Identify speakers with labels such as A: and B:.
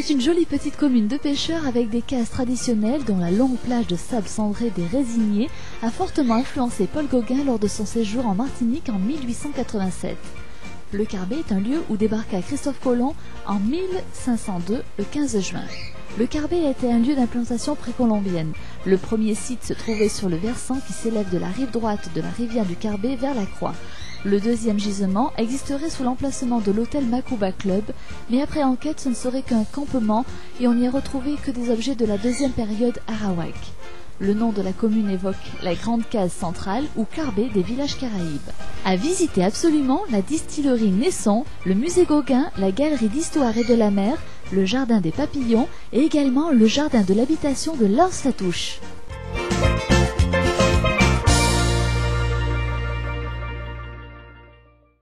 A: C'est une jolie petite commune de pêcheurs avec des cases traditionnelles dont la longue plage de sable cendré des Résiniers a fortement influencé Paul Gauguin lors de son séjour en Martinique en 1887. Le Carbet est un lieu où débarqua Christophe Colomb en 1502, le 15 juin. Le Carbet était un lieu d'implantation précolombienne. Le premier site se trouvait sur le versant qui s'élève de la rive droite de la rivière du Carbet vers la Croix. Le deuxième gisement existerait sous l'emplacement de l'hôtel Makuba Club, mais après enquête ce ne serait qu'un campement et on n'y a retrouvé que des objets de la deuxième période Arawak. Le nom de la commune évoque la grande case centrale ou carbet des villages caraïbes. À visiter absolument la distillerie Naisson, le musée Gauguin, la galerie d'histoire et de la mer, le jardin des papillons et également le jardin de l'habitation de Lars Latouche.